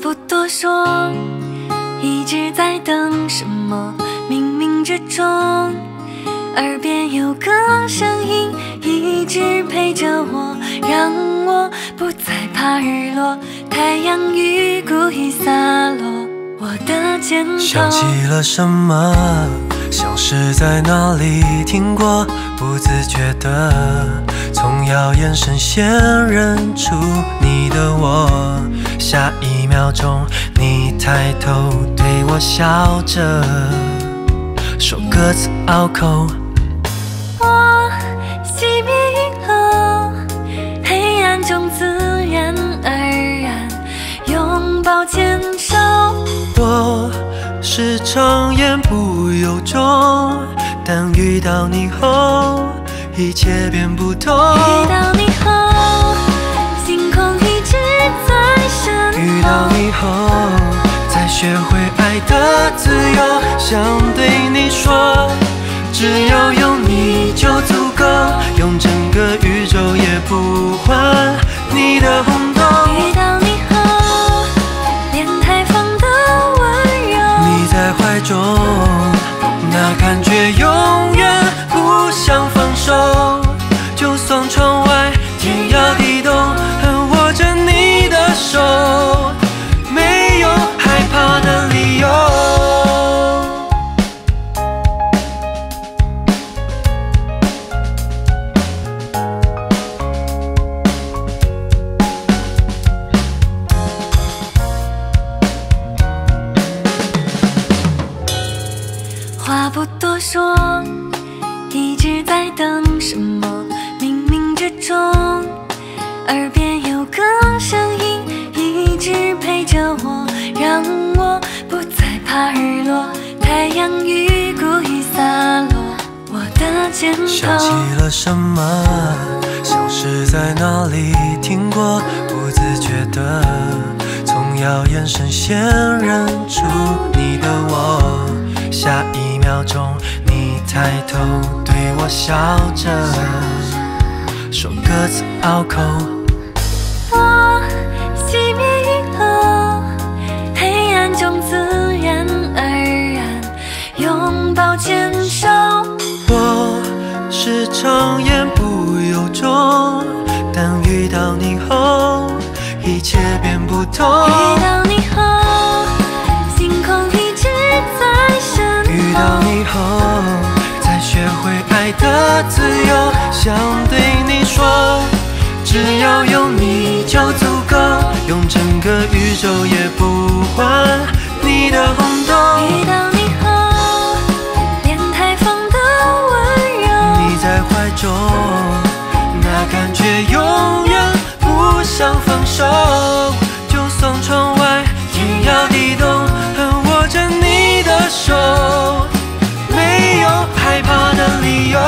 不多说，一直在等什么？冥冥之中，耳边有个声音一直陪着我，让我不再怕日落。太阳雨故意洒落我的肩头，想起了什么？像是在哪里听过，不自觉的从遥眼神线认出你的我。下一秒钟，你抬头对我笑着，说各自拗口。我熄灭银河，黑暗中自然而然拥抱牵手。我时常言不由衷，但遇到你后，一切变不同。遇到你后，后，才学会爱的自由。想对你说，只要有你就足够，用整个宇宙也不换你的红中，耳边有个声音一直陪着我，让我不再怕日落。太阳雨故意洒落我的肩想起，了什么？像是在哪里听过，不自觉的从遥眼神线认出你的我。下一秒钟，你抬头对我笑着，说各自拗口。我熄灭银河，黑暗中自然而然拥抱牵手。我时常言不由衷，但遇到你后，一切变不同。遇到你后，星空一直在闪烁。遇到你后，才学会爱的自由。想对只要有你就足够，用整个宇宙也不换你的红豆。遇到你后，连台风都温柔。你在怀中，那感觉永远不想放手。就算窗外天摇地动，和握着你的手，没有害怕的理由。